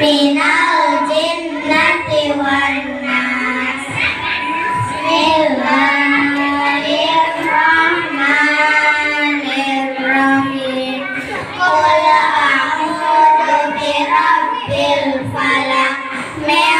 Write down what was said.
Me now. ลฟละกแมว